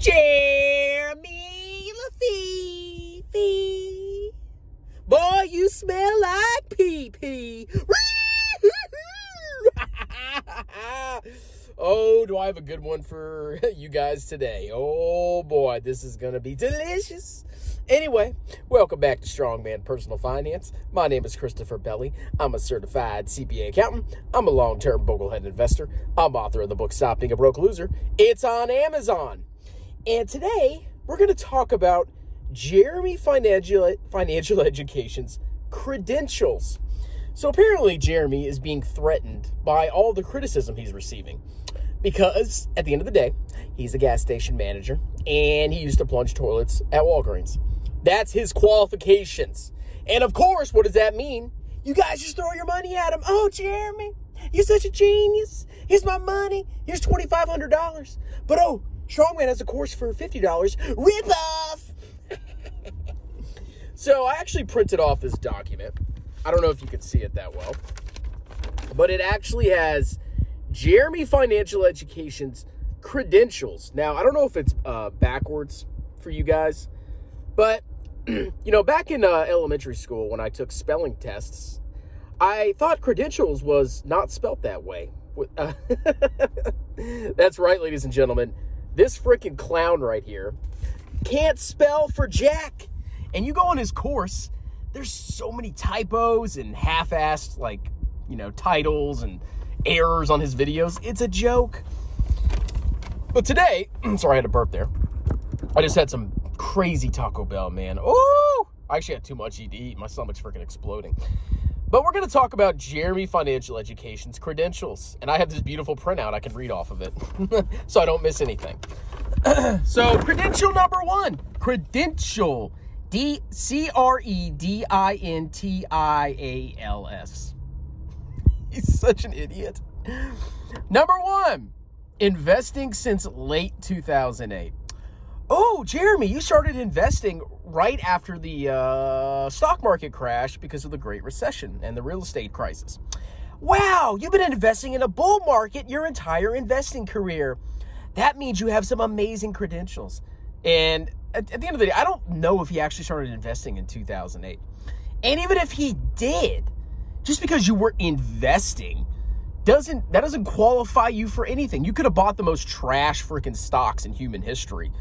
Jeremy Lafifi. Boy, you smell like pee pee. oh, do I have a good one for you guys today? Oh boy, this is going to be delicious. Anyway, welcome back to Strongman Personal Finance. My name is Christopher Belly. I'm a certified CPA accountant. I'm a long term Boglehead investor. I'm author of the book Stop Being a Broke Loser. It's on Amazon. And today, we're going to talk about Jeremy Financial, Financial Education's credentials. So apparently, Jeremy is being threatened by all the criticism he's receiving because at the end of the day, he's a gas station manager and he used to plunge toilets at Walgreens. That's his qualifications. And of course, what does that mean? You guys just throw your money at him. Oh, Jeremy, you're such a genius. Here's my money. Here's $2,500. But oh, Strongman has a course for $50. Rip off. so I actually printed off this document. I don't know if you can see it that well, but it actually has Jeremy Financial Education's credentials. Now, I don't know if it's uh, backwards for you guys, but you know, back in uh, elementary school when I took spelling tests, I thought credentials was not spelt that way. Uh, that's right, ladies and gentlemen. This freaking clown right here can't spell for Jack. And you go on his course, there's so many typos and half-assed like, you know, titles and errors on his videos. It's a joke. But today, sorry I had a burp there. I just had some crazy Taco Bell, man. Oh, I actually had too much to eat. My stomach's freaking exploding. But we're going to talk about Jeremy Financial Education's credentials. And I have this beautiful printout I can read off of it so I don't miss anything. so, credential number one credential D C R E D I N T I A L S. He's such an idiot. Number one, investing since late 2008. Oh, Jeremy, you started investing right after the uh, stock market crash because of the Great Recession and the real estate crisis. Wow, you've been investing in a bull market your entire investing career. That means you have some amazing credentials. And at, at the end of the day, I don't know if he actually started investing in 2008. And even if he did, just because you were investing doesn't that doesn't qualify you for anything. You could have bought the most trash freaking stocks in human history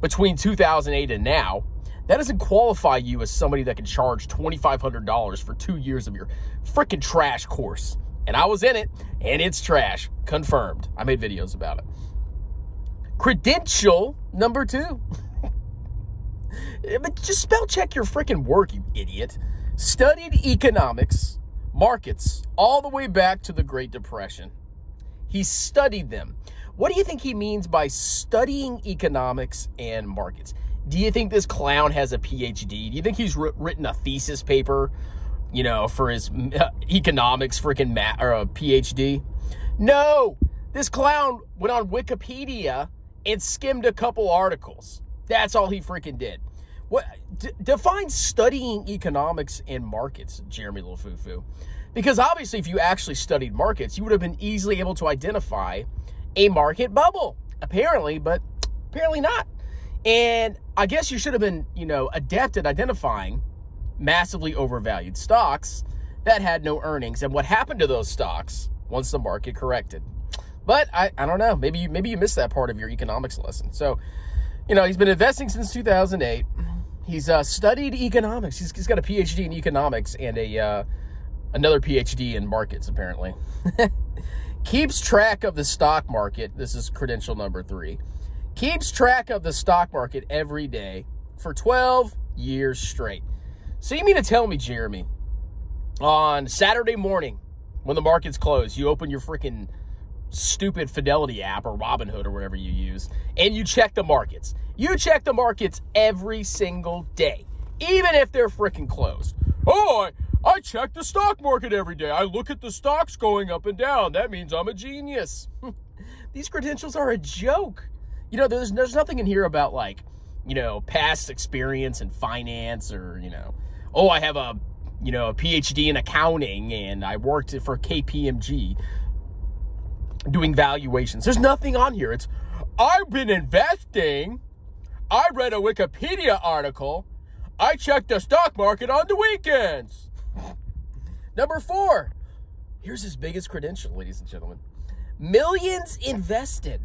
between 2008 and now, that doesn't qualify you as somebody that can charge $2,500 for two years of your freaking trash course. And I was in it, and it's trash. Confirmed. I made videos about it. Credential number two. but just spell check your freaking work, you idiot. Studied economics, markets, all the way back to the Great Depression. He studied them. What do you think he means by studying economics and markets? Do you think this clown has a PhD? Do you think he's written a thesis paper, you know, for his economics freaking mat or a PhD? No, this clown went on Wikipedia and skimmed a couple articles. That's all he freaking did. What d- define studying economics and markets, Jeremy Lafufu? Because obviously, if you actually studied markets, you would have been easily able to identify a market bubble, apparently, but apparently not. And I guess you should have been, you know, adept at identifying massively overvalued stocks that had no earnings and what happened to those stocks once the market corrected. But I, I don't know. Maybe you maybe you missed that part of your economics lesson. So, you know, he's been investing since 2008. He's uh, studied economics. He's, he's got a PhD in economics and a uh, another PhD in markets, apparently. keeps track of the stock market. This is credential number three. Keeps track of the stock market every day for 12 years straight. So you mean to tell me, Jeremy, on Saturday morning when the market's closed, you open your freaking stupid Fidelity app or Robinhood or whatever you use, and you check the markets. You check the markets every single day, even if they're freaking closed. Oh, I check the stock market every day. I look at the stocks going up and down. That means I'm a genius. These credentials are a joke. You know, there's there's nothing in here about like, you know, past experience in finance or, you know, oh, I have a, you know, a PhD in accounting and I worked for KPMG doing valuations. There's nothing on here. It's I've been investing I read a Wikipedia article. I checked the stock market on the weekends. Number four, here's his biggest credential, ladies and gentlemen millions invested.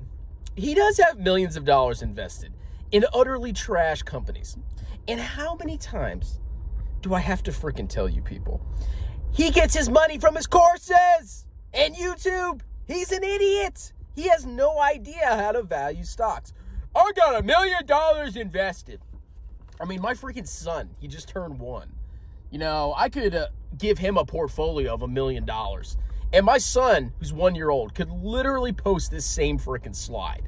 He does have millions of dollars invested in utterly trash companies. And how many times do I have to freaking tell you people? He gets his money from his courses and YouTube. He's an idiot. He has no idea how to value stocks. I got a million dollars invested. I mean, my freaking son, he just turned one. You know, I could uh, give him a portfolio of a million dollars. And my son, who's one year old, could literally post this same freaking slide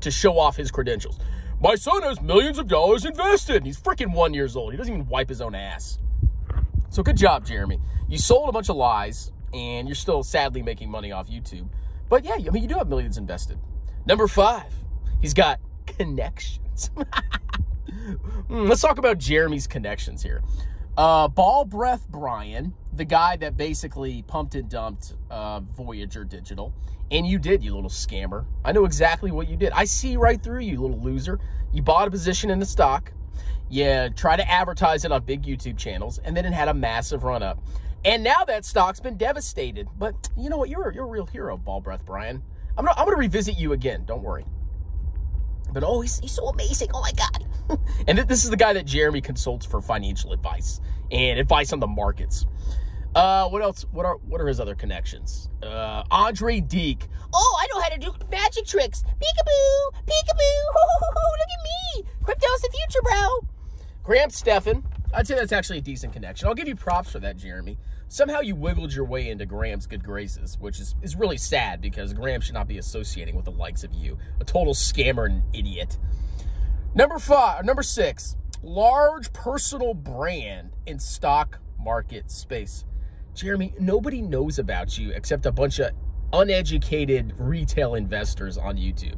to show off his credentials. My son has millions of dollars invested. He's freaking one years old. He doesn't even wipe his own ass. So good job, Jeremy. You sold a bunch of lies, and you're still sadly making money off YouTube. But yeah, I mean, you do have millions invested. Number five, he's got connections. Hmm, let's talk about Jeremy's connections here. Uh, Ball Breath Brian, the guy that basically pumped and dumped uh, Voyager Digital, and you did, you little scammer. I know exactly what you did. I see right through you, little loser. You bought a position in the stock. You try to advertise it on big YouTube channels, and then it had a massive run up. And now that stock's been devastated. But you know what? You're, you're a real hero, Ball Breath Brian. I'm I'm gonna revisit you again. Don't worry. But oh, he's, he's so amazing. Oh my God. and this is the guy that Jeremy consults for financial advice and advice on the markets. Uh, what else? What are what are his other connections? Uh, Andrei Jikh. Oh, I know how to do magic tricks. Peekaboo, peekaboo. Look at me. Crypto's the future, bro. Graham Stephan. I'd say that's actually a decent connection. I'll give you props for that, Jeremy. Somehow you wiggled your way into Graham's good graces, which is, is really sad because Graham should not be associating with the likes of you. A total scammer and idiot. Number five, number six, large personal brand in stock market space. Jeremy, nobody knows about you except a bunch of uneducated retail investors on YouTube.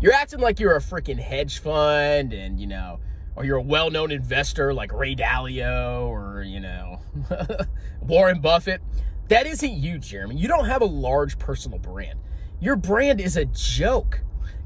You're acting like you're a freaking hedge fund and, you know, or you're a well-known investor like Ray Dalio or, you know, Warren Buffett. That isn't you, Jeremy. You don't have a large personal brand. Your brand is a joke.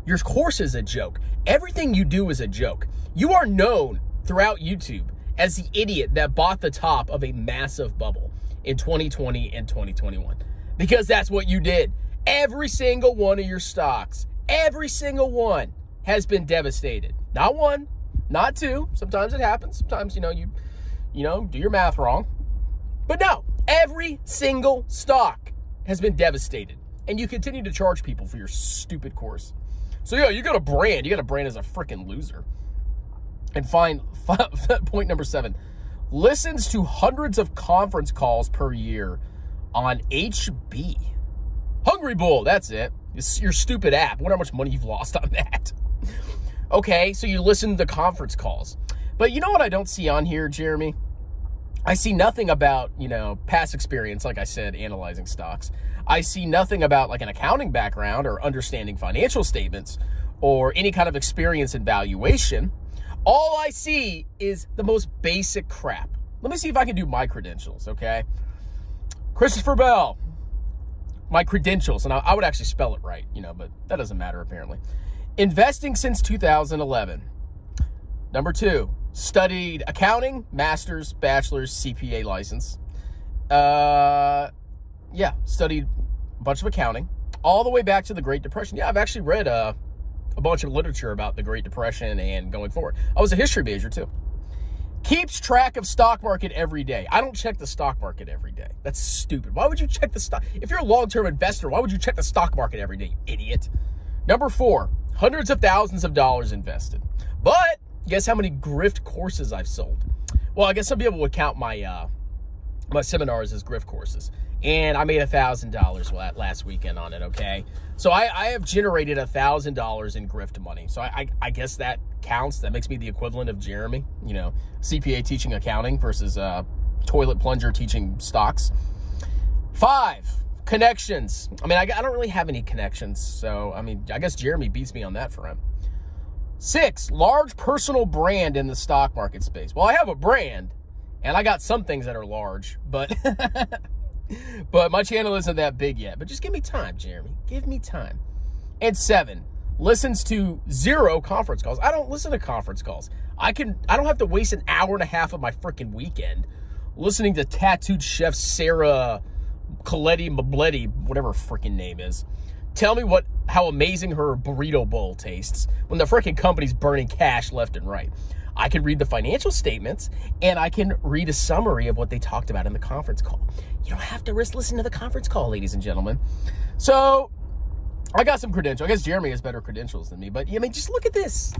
Your course is a joke. Everything you do is a joke. You are known throughout YouTube as the idiot that bought the top of a massive bubble in 2020 and 2021 because that's what you did. Every single one of your stocks, every single one has been devastated. Not one, not two. Sometimes it happens. Sometimes, you know, you you know, do your math wrong. But no, every single stock has been devastated. And you continue to charge people for your stupid course. So yeah, you got a brand. You got a brand as a freaking loser. And fine, point number seven listens to hundreds of conference calls per year on HB. Hungry Bull, that's it. It's your stupid app. Wonder how much money you've lost on that. Okay, so you listen to the conference calls. But you know what I don't see on here, Jeremy? I see nothing about, you know, past experience, like I said, analyzing stocks. I see nothing about like an accounting background or understanding financial statements or any kind of experience in valuation. All I see is the most basic crap. Let me see if I can do my credentials, okay? Christopher Bell, my credentials, and I, I would actually spell it right, you know, but that doesn't matter apparently. Investing since 2011. Number two, studied accounting, master's, bachelor's, CPA license. Uh, yeah, studied a bunch of accounting all the way back to the Great Depression. Yeah, I've actually read uh, a bunch of literature about the Great Depression and going forward. I was a history major too. Keeps track of stock market every day. I don't check the stock market every day. That's stupid. Why would you check the stock? If you're a long-term investor, why would you check the stock market every day, idiot? Number four, hundreds of thousands of dollars invested. But guess how many grift courses I've sold? Well, I guess some people would count my uh, my seminars as grift courses and I made a thousand dollars last weekend on it. Okay, so I, I have generated a thousand dollars in grift money. So I, I, I guess that counts. That makes me the equivalent of Jeremy. You know, CPA teaching accounting versus uh, toilet plunger teaching stocks. Five connections. I mean, I, I don't really have any connections, so I mean, I guess Jeremy beats me on that front. Six, large personal brand in the stock market space. Well, I have a brand, and I got some things that are large, but but my channel isn't that big yet. But just give me time, Jeremy. Give me time. And seven, listens to zero conference calls. I don't listen to conference calls. I can I don't have to waste an hour and a half of my freaking weekend listening to tattooed chef Sarah Coletti Mabletti, whatever freaking name is. Tell me what how amazing her burrito bowl tastes when the freaking company's burning cash left and right. I can read the financial statements and I can read a summary of what they talked about in the conference call. You don't have to risk listening to the conference call, ladies and gentlemen. So I got some credentials. I guess Jeremy has better credentials than me, but I mean, just look at this.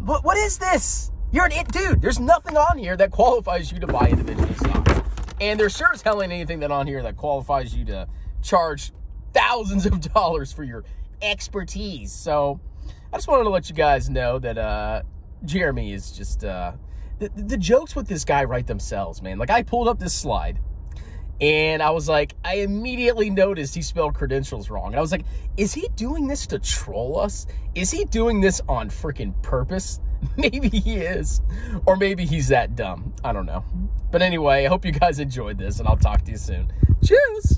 What what is this? You're an it, dude. There's nothing on here that qualifies you to buy individual stocks, and there's sure as hell ain't anything that on here that qualifies you to charge thousands of dollars for your expertise. So I just wanted to let you guys know that uh, Jeremy is just uh, the, the jokes with this guy write themselves, man. Like I pulled up this slide and I was like, I immediately noticed he spelled credentials wrong. And I was like, is he doing this to troll us? Is he doing this on freaking purpose? Maybe he is. Or maybe he's that dumb. I don't know. But anyway, I hope you guys enjoyed this and I'll talk to you soon. Cheers.